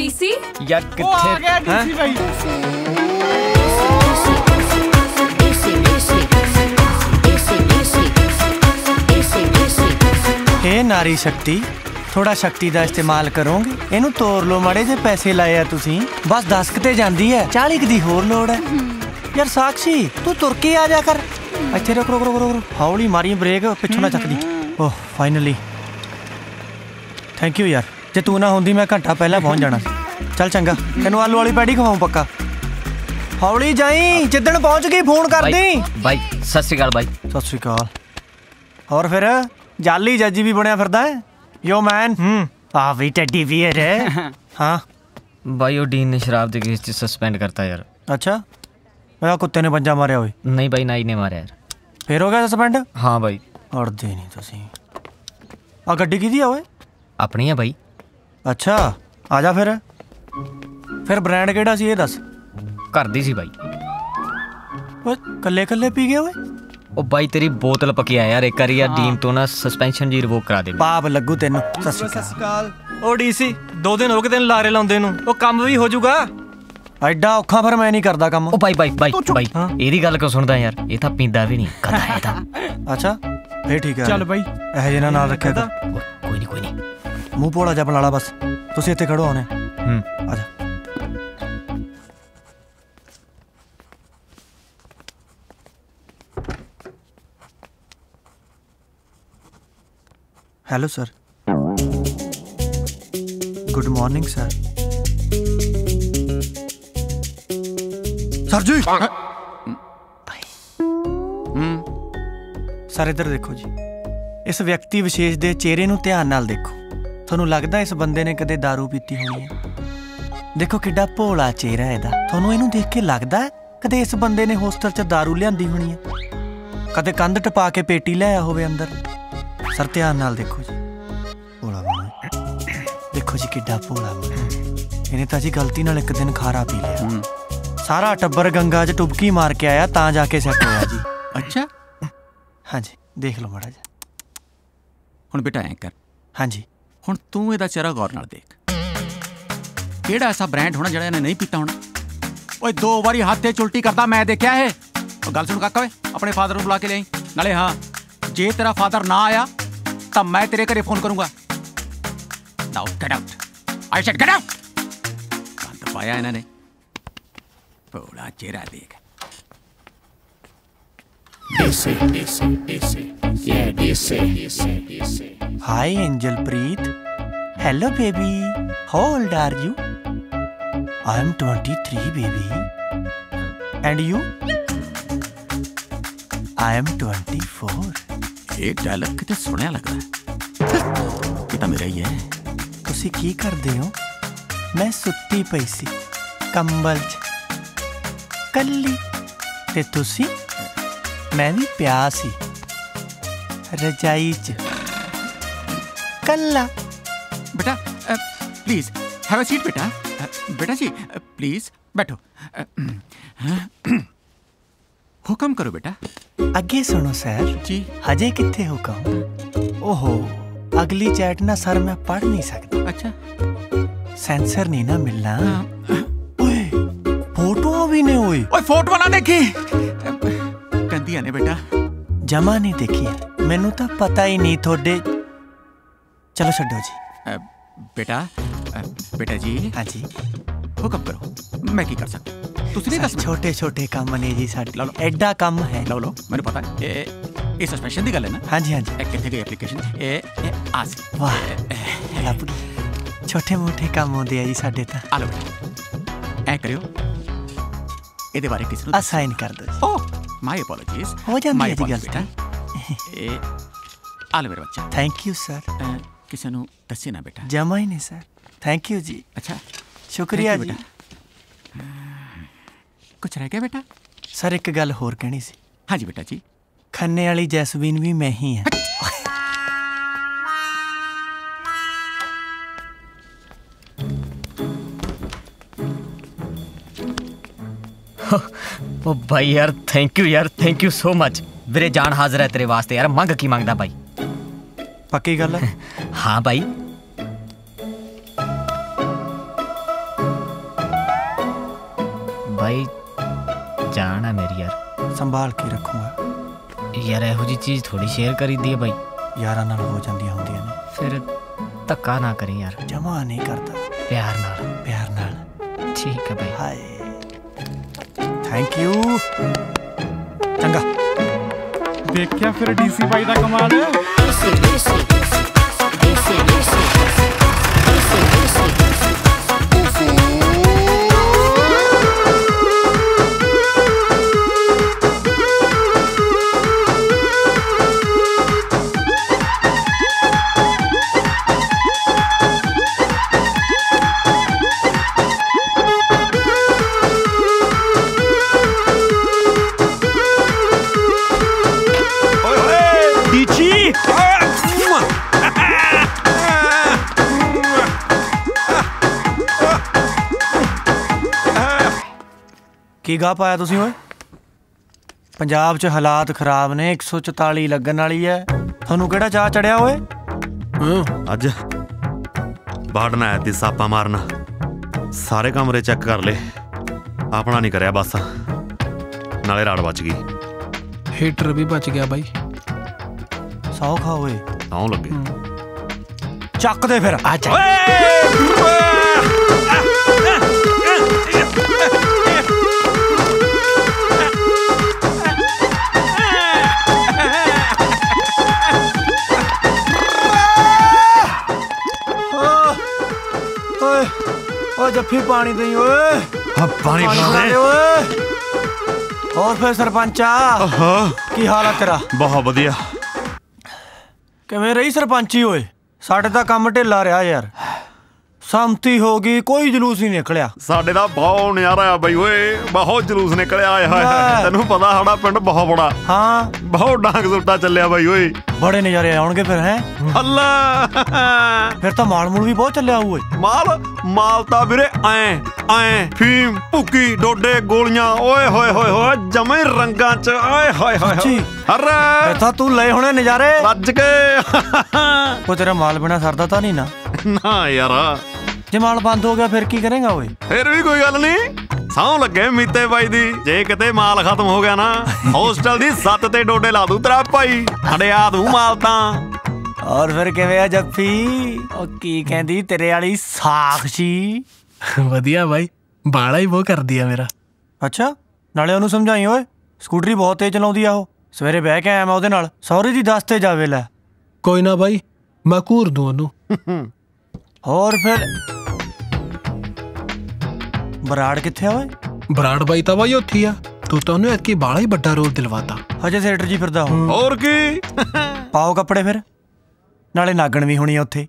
DC? ਯਾਰ ਉਹ ਆ ਕਿੱਥੇ ਗਿਆ ਡੀਸੀ ਭਾਈ ਇਹ ਨਾਰੀ ਸ਼ਕਤੀ ਥੋੜਾ ਸ਼ਕਤੀ ਦਾ ਇਸਤੇਮਾਲ ਕਰੋਗੇ। ਇਹਨੂੰ ਤੋੜ ਲਓ ਮਾੜੇ ਜੇ ਪੈਸੇ ਲਾਏ ਆ ਤੁਸੀਂ। ਬਸ 10 ਤੇ ਜਾਂਦੀ ਹੈ 40 ਕੁ ਦੀ ਹੋਰ ਲੋੜ ਹੈ। ਯਾਰ ਸਾਕਸ਼ੀ ਤੂੰ ਤੁਰ ਕੇ ਆ ਜਾ ਕਰ। ਇੱਥੇ ਰੁਕ ਰੁਕ ਰੁਕ ਰੁਕ ਰੁਕ। ਹੌਲੀ ਮਾਰੀ ਬ੍ਰੇਕ ਪਿੱਛੋਂ ਨਾ ਚੱਕਦੀ। ਓਹ ਫਾਈਨਲੀ ਥੈਂਕ ਯੂ ਯਾਰ। ਜੇ ਤੂੰ ਨਾ ਹੁੰਦੀ ਮੈਂ ਘੰਟਾ ਪਹਿਲਾਂ ਪਹੁੰਚ ਜਾਣਾ ਸੀ ਚੱਲ ਚੰਗਾ ਤੈਨੂੰ ਆਲੂ ਵਾਲੀ ਪੈੜੀ ਖਵਾਉਂ ਪੱਕਾ ਹੌਲੀ ਜਾਈ ਜਿੱਦਣ ਪਹੁੰਚ ਗਈ ਫੋਨ ਕਰ ਬਾਈ ਦੀ ਬਾਈ ਸਤਿ ਸ਼੍ਰੀ ਅਕਾਲ ਬਾਈ ਸਤਿ ਸ਼੍ਰੀ ਅਕਾਲ ਹੋਰ ਫਿਰ ਜਾਲੀ ਜੱਜੀ ਵੀ ਬਣਿਆ ਫਿਰਦਾ ਹੈ ਯੋ ਮੈਨ ਹੂੰ ਆ ਵੀ ਟੈਡੀ ਬੀਅਰ ਹੈ ਹਾਂ ਬਾਈ ਉਹ ਡੀਨ ਨੇ ਸ਼ਰਾਬ ਦੇ ਕੇਸ 'ਚ ਸਸਪੈਂਡ ਕਰਤਾ ਯਾਰ ਅੱਛਾ ਉਹ ਕੁੱਤੇ ਨੇ ਪੰਜਾ ਮਾਰਿਆ ਓਏ ਨਹੀਂ ਬਾਈ ਨਾਈ ਨੇ ਮਾਰਿਆ ਯਾਰ ਫੇਰ ਹੋ ਗਿਆ ਸਸਪੈਂਡ ਹਾਂ ਬਾਈ ਅੜਦੇ ਨਹੀਂ ਤੁਸੀਂ ਆ ਗੱਡੀ ਕਿਹਦੀ ਆ ਓਏ ਆਪਣੀ ਆ ਬਾਈ ਅੱਛਾ ਆ ਜਾ ਫਿਰ। ਫਿਰ ਬ੍ਰਾਂਡ ਕਿਹੜਾ ਸੀ ਇਹ ਦੱਸ? ਘਰ ਦੀ ਸੀ ਬਾਈ। ਓਏ ਕੱਲੇ ਕੱਲੇ ਪੀ ਗਏ ਓਏ? ਉਹ ਬਾਈ ਤੇਰੀ ਬੋਤਲ ਪਕਿਆ ਯਾਰ ਇੱਕ ਵਾਰੀ ਆ ਡੀਨ ਤੋਂ ਨਾ ਸਸਪੈਂਸ਼ਨ ਜੀ ਰਿਵੋਕ ਕਰਾ ਦੇ ਪਾਪ ਲੱਗੂ ਤੈਨੂੰ ਸਤਿ ਸ਼੍ਰੀ ਅਕਾਲ। ਡੀਸੀ ਦੋ ਦਿਨ ਹੋ ਗਏ ਤੈਨੂੰ ਲਾਰੇ ਲਾਉਂਦੇ ਨੂੰ ਉਹ ਕੰਮ ਵੀ ਹੋ ਜਾਊਗਾ। ਐਡਾ ਔਖਾ ਫਿਰ ਮੈਂ ਨਹੀਂ ਕਰਦਾ ਕੰਮ। ਉਹ ਬਾਈ ਬਾਈ ਬਾਈ ਬਾਈ। ਇਹਦੀ ਗੱਲ ਕਿਉਂ ਸੁਣਦਾ ਯਾਰ? ਇਹ ਤਾਂ ਪੀਂਦਾ ਵੀ ਨਹੀਂ। ਕਦਾ ਹੈ ਤਾਂ? ਅੱਛਾ ਫੇਰ ਠੀਕ ਹੈ ਚੱਲ ਬਾਈ। ਇਹ ਜਿਹੇ ਨਾਲ ਰੱਖਿਆ ਕਰ। ਮੂੰਹ ਭੋਲਾ ਜਿਹਾ ਬਣਾ ਲਾ ਬਸ ਤੁਸੀਂ ਇੱਥੇ ਖੜੋ ਆਉਣੇ ਹੂੰ ਆ ਜਾ hello sir good morning sir sir ji sir ਇੱਧਰ ਦੇਖੋ ਜੀ ਇਸ ਵਿਅਕਤੀ ਵਿਸ਼ੇਸ਼ ਦੇ ਚਿਹਰੇ ਨੂੰ ਧਿਆਨ ਨਾਲ ਦੇਖੋ ਤੁਹਾਨੂੰ ਲੱਗਦਾ ਇਸ ਬੰਦੇ ਨੇ ਕਦੇ दारू ਪੀਤੀ ਹੋਣੀ ਹੈ ਦੇਖੋ ਕਿੱਡਾ ਭੋਲਾ ਚਿਹਰਾ ਹੈ ਇਹਦਾ ਤੁਹਾਨੂੰ ਇਹਨੂੰ ਦੇਖ ਕੇ ਲੱਗਦਾ ਹੈ ਕਦੇ ਇਸ ਬੰਦੇ ਨੇ ਹੋਸਟਲ 'ਚ दारू ਲਿਆਂਦੀ ਹੋਣੀ ਹੈ ਕਦੇ ਕੰਧ ਟਪਾ ਕੇ ਪੇਟੀ ਲੈ ਆਇਆ ਹੋਵੇ ਅੰਦਰ ਸਰ ਧਿਆਨ ਨਾਲ ਦੇਖੋ ਜੀ ਭੋਲਾ ਬਣਾ ਦੇਖੋ ਜੀ ਕਿੱਡਾ ਭੋਲਾ ਬਣਾ ਇਹਨੇ ਤਾਂ ਜੀ ਗਲਤੀ ਨਾਲ ਇੱਕ ਦਿਨ ਖਾਰਾ ਪੀ ਲਿਆ ਸਾਰਾ ਟੱਬਰ ਗੰਗਾ 'ਚ ਟੁਬਕੀ ਮਾਰ ਕੇ ਆਇਆ ਤਾਂ ਜਾ ਕੇ ਸੈੱਟ ਹੋਇਆ ਜੀ ਅੱਛਾ ਹਾਂਜੀ ਦੇਖ ਲਓ ਮਾੜਾ ਜਿਹਾ ਹੁਣ ਬੇਟਾ ਐਂ ਕਰ ਹਾਂਜੀ ਹੁਣ ਤੂੰ ਇਹਦਾ ਚਿਹਰਾ ਗੌਰ ਨਾਲ ਦੇਖ ਕਿਹੜਾ ਐਸਾ ਬ੍ਰਾਂਡ ਹੋਣਾ ਜਿਹੜਾ ਇਹਨੇ ਨਹੀਂ ਪੀਤਾ ਹੋਣਾ ਓਏ ਦੋ ਵਾਰੀ ਹੱਥ ਤੇ ਉਲਟੀ ਕਰਦਾ ਮੈਂ ਦੇਖਿਆ ਇਹ ਉਹ ਗੱਲ ਸੁਣ ਕਾਕਾ ਓਏ ਆਪਣੇ ਫਾਦਰ ਨੂੰ ਬੁਲਾ ਕੇ ਲਿਆਈ ਨਾਲੇ ਹਾਂ ਜੇ ਤੇਰਾ ਫਾਦਰ ਨਾ ਆਇਆ ਤਾਂ ਮੈਂ ਤੇਰੇ ਘਰੇ ਫੋਨ ਕਰੂੰਗਾ now get out I said get out ਕੰਦ ਪਾਇਆ ਇਹਨਾਂ ਨੇ ਭੋਲਾ ਚਿਹਰਾ ਦੇਖ hi Angel Preet hello baby how old are you I am twenty three baby and you I am twenty four एक डायलॉग कितने सोने लगता है। कितना मेरा ये? है की कर दे हो। मैं सुत्ती पैसी कंबल कल्ली ते तुसी? ਮੈਂ ਵੀ ਪਿਆ ਸੀ ਰਜਾਈ 'ਚ ਕੱਲਾ बेटा प्लीज हैव अ सीट बेटा अ, बेटा जी प्लीज बैठो अ, हुक्म करो बेटा ਅੱਗੇ ਸੁਣੋ ਸਰ जी ਹਜੇ ਕਿੱਥੇ ਹੁਕਮ ਓਹੋ ਅਗਲੀ ਚੈਟ ਨਾ ਸਰ ਮੈਂ ਪੜ ਨਹੀਂ ਸਕਦਾ अच्छा ਸੈਂਸਰ ਨਹੀਂ ਨਾ ਮਿਲਣਾ अ, ਓਏ ਫੋਟੋਆਂ ਵੀ ਨੇ ਓਏ ओए फोटो ना देखी ਦੇਖਦੀਆਂ ਨੇ ਬੇਟਾ ਜਮਾ ਨਹੀਂ ਦੇਖੀ ਮੈਨੂੰ ਤਾਂ ਪਤਾ ਹੀ ਨਹੀਂ ਤੁਹਾਡੇ ਚਲੋ ਛੱਡੋ ਜੀ ਬੇਟਾ ਬੇਟਾ ਜੀ ਹਾਂ ਜੀ ਹੁਕਮ ਕਰੋ ਮੈਂ ਕੀ ਕਰ ਸਕਦਾ ਤੁਸੀਂ ਨਹੀਂ ਦੱਸ ਛੋਟੇ ਛੋਟੇ ਕੰਮ ਨੇ ਜੀ ਸਾਡੇ ਲਓ ਐਡਾ ਕੰਮ ਹੈ ਲਓ ਲਓ ਮੈਨੂੰ ਪਤਾ ਇਹ ਇਹ ਸਸਪੈਂਸ਼ਨ ਦੀ ਗੱਲ ਹੈ ਨਾ ਹਾਂਜੀ ਹਾਂਜੀ ਕਿੱਥੇ ਗਈ ਐਪਲੀਕੇਸ਼ਨ ਇਹ ਇਹ ਆਸ ਵਾਹ ਲੱਭ ਗਈ ਛੋਟੇ ਮੋਟੇ ਕੰਮ ਹੁੰਦੇ ਆ ਜੀ ਸਾਡੇ ਤਾਂ ਆ ਲਓ ਐ ਕਰਿਓ ਇਹਦੇ ਬਾਰੇ ਕਿਸ ਨੂੰ ਅਸਾਈਨ ਕਰ ਦਿਓ ਜੀ ਓ ਮਾਈ ਅਪੋਲੋਜੀਜ਼ ਹੋ ਜਾਂਦੀ ਹੈ ਜੀ ਗਲਤੀ ਇਹ ਆ ਲੈ ਮੇਰਾ ਬੱਚਾ ਥੈਂਕ ਯੂ ਸਰ ਅਹ, ਕਿਸੇ ਨੂੰ ਦੱਸੇ ਨਾ ਬੇਟਾ ਜਮਾ ਹੀ ਨਹੀਂ ਸਰ ਥੈਂਕ ਯੂ ਜੀ ਅੱਛਾ ਸ਼ੁਕਰੀਆ Thank ਜੀ you, ਕੁਛ ਰਹਿ ਗਿਆ ਬੇਟਾ ਸਰ ਇੱਕ ਗੱਲ ਹੋਰ ਕਹਿਣੀ ਸੀ ਹਾਂਜੀ ਬੇਟਾ ਜੀ ਖੰਨੇ ਵਾਲੀ ਜੈਸਮੀਨ ਵੀ ਮੈਂ ਹੀ ਹਾਂ ਉਹ ਬਾਈ ਯਾਰ ਥੈਂਕ ਯੂ ਯਾਰ ਥੈਂਕ ਯੂ ਸੋ ਮਚ ਵੀਰੇ ਜਾਨ ਹਾਜ਼ਰ ਹੈ ਤੇਰੇ ਵਾਸਤੇ ਯਾਰ ਮੰਗ ਕੀ ਮੰਗਦਾ ਬਾਈ ਪੱਕੀ ਗੱਲ ਹੈ ਹਾਂ ਬਾਈ ਬਾਈ ਜਾਨ ਹੈ ਮੇਰੀ ਯਾਰ ਸੰਭਾਲ ਕੇ ਰੱਖੂਗਾ ਯਾਰ ਇਹੋ ਜੀ ਚੀਜ਼ ਥੋੜੀ ਸ਼ੇਅਰ ਕਰੀਦੀ ਹੈ ਬਾਈ ਯਾਰਾਂ ਨਾਲ ਹੋ ਜਾਂਦੀਆਂ ਹੁੰਦੀਆਂ ਨੇ ਫਿਰ ਧੱਕਾ ਨਾ ਕਰੀ ਯਾਰ ਜਮਾ ਨਹੀਂ ਕਰਦਾ ਪਿਆਰ ਨਾਲ ਪਿਆਰ ਨਾਲ ਠੀਕ ਹੈ ਬਾਈ ਹਾਏ ਥੈਂਕ ਯੂ ਚੰਗਾ। ਦੇਖਿਆ ਫਿਰ ਡੀਸੀ ਬਾਈ ਦਾ ਕਮਾਲ। ਕੀ ਗਾ ਪਾਇਆ ਤੁਸੀਂ ਓਏ? ਪੰਜਾਬ 'ਚ ਹਾਲਾਤ ਖਰਾਬ ਨੇ 144 ਲੱਗਣ ਵਾਲੀ ਐ। ਤੁਹਾਨੂੰ ਕਿਹੜਾ ਚਾਹ ਚੜਿਆ ਓਏ? ਅੱਜ ਬਾੜਨਾ ਆਇਆ ਤੀ ਸਾਪਾ ਮਾਰਨਾ। ਸਾਰੇ ਕਮਰੇ ਚੈੱਕ ਕਰ ਲਏ। ਆਪਣਾ ਨਹੀਂ ਕਰਿਆ ਬਸ। ਨਾਲੇ ਰਾੜ ਬਚ ਗਈ। ਹੀਟਰ ਵੀ ਬਚ ਗਿਆ ਬਾਈ। ਸੌ ਖਾ ਓਏ। ਤਾਂ ਲੱਗੇ। ਚੱਕ ਦੇ ਫਿਰ। ਆ ਚੱਕ। ਓਏ! ਜੱਫੀ ਪਾਣੀ ਦੇਈ ਓਏ। ਆ ਪਾਣੀ ਪਿਲਾ ਦੇ। ਓਏ। ਹੋਰ ਫਿਰ ਸਰਪੰਚਾ ਕੀ ਹਾਲ ਆ ਤੇਰਾ? ਬਹੁਤ ਵਧੀਆ। ਕਿਵੇਂ ਰਹੀ ਸਰਪੰਚੀ ਓਏ? ਸਾਡੇ ਤਾਂ ਕੰਮ ਢਿੱਲਾ ਰਿਹਾ ਯਾਰ। ਸੰਮਤੀ ਹੋ ਗਈ ਕੋਈ ਜਲੂਸ ਨਹੀਂ ਨਿਕਲਿਆ ਸਾਡੇ ਦਾ ਬਹੁਤ ਨਜ਼ਾਰਾ ਆ ਬਈ ਓਏ ਬਹੁਤ ਜਲੂਸ ਨਿਕਲਿਆ ਆਏ ਹਾਏ ਲੈ। ਹਾਏ ਤੈਨੂੰ ਪਤਾ ਸਾਡਾ ਪਿੰਡ ਬਹੁਤ ਬੜਾ ਹਾਂ ਬਹੁਤ ਡਾਂਗ ਸੁੱਟਾ ਚੱਲਿਆ ਬਈ ਓਏ ਬੜੇ ਨਜ਼ਾਰੇ ਆਉਣਗੇ ਫਿਰ ਹੈ ਅੱਲਾ ਫਿਰ ਤਾਂ ਮਾਲ ਮੂਲ ਵੀ ਬਹੁਤ ਚੱਲਿਆ ਹੋਊ ਓਏ ਮਾਲ ਮਾਲ ਤਾਂ ਵੀਰੇ ਐ ਐ ਫੀਮ ਭੁੱਕੀ ਡੋਡੇ ਗੋਲੀਆਂ ਓਏ ਹੋਏ ਹੋਏ ਹੋਏ ਜਮੇ ਰੰਗਾਂ ਚ ਓਏ ਹੋਏ ਹੋਏ ਸੱਚੀ? ਹੋਏ ਫਿਰ ਅਰੇ ਤਾਂ ਤੂੰ ਲਏ ਹੋਣੇ ਨਜ਼ਾਰੇ ਰੱਜ ਕੇ ਉਹ ਤੇਰਾ ਮਾਲ ਬਿਨਾ ਸਰਦਾ ਤਾਂ ਨਹੀਂ ਨਾ ਨਾ ਯਾਰ ਜੇ ਮਾਲ ਬੰਦ ਹੋ ਗਿਆ ਫਿਰ ਕੀ ਕਰੇਗਾ ਓਏ? ਫਿਰ ਵੀ ਕੋਈ ਗੱਲ ਨਹੀਂ। ਸੌ ਲੱਗੇ ਮੀਤੇ ਬਾਈ ਦੀ। ਜੇ ਕਿਤੇ ਮਾਲ ਖਤਮ ਹੋ ਗਿਆ ਨਾ ਹੋਸਟਲ ਦੀ ਸੱਤ ਤੇ ਡੋਡੇ ਲਾ ਦੂ ਤੇਰਾ ਭਾਈ। ਅੜਿਆ ਦੂ ਮਾਲ ਤਾਂ। ਔਰ ਫਿਰ ਕਿਵੇਂ ਆ ਜੱਫੀ? ਉਹ ਕੀ ਕਹਿੰਦੀ ਤੇਰੇ ਵਾਲੀ ਸਾਖਸ਼ੀ? ਵਧੀਆ ਬਾਈ ਬਾਲਾ ਹੀ ਉਹ ਕਰਦੀ ਆ ਮੇਰਾ। ਅੱਛਾ ਨਾਲੇ ਉਹਨੂੰ ਸਮਝਾਈ ਓਏ। ਸਕੂਟਰੀ ਬਹੁਤ ਤੇਜ਼ ਚਲਾਉਂਦੀ ਆ ਉਹ। ਸਵੇਰੇ ਬਹਿ ਕੇ ਆਇਆ ਮੈਂ ਉਹਦੇ ਨਾਲ। ਸੌਰੀ ਦੀ ਦੱਸ ਤੇ ਜਾਵੇ ਲੈ। ਕੋਈ ਨਾ ਬਾਈ ਮੈਂ ਘੂਰ ਦੂੰ ਉਹਨੂੰ। ਹੋਰ ਫਿਰ ਬਰਾੜ ਕਿੱਥੇ ਆ ਓਏ? ਬਰਾੜ ਬਾਈ ਤਾਂ ਬਾਈ ਉੱਥੇ ਆ। ਤੂੰ ਤਾਂ ਉਹਨੂੰ ਐਤਕੀ ਬਾਲਾ ਹੀ ਵੱਡਾ ਰੋਲ ਦਿਲਵਾਤਾ। ਹਜੇ ਸੈਕਟਰ ਜੀ ਫਿਰਦਾ ਹੋਰ ਕੀ? ਪਾਓ ਕੱਪੜੇ ਫਿਰ। ਨਾਲੇ ਨਾਗਣ ਵੀ ਹੋਣੀ ਆ ਉੱਥੇ।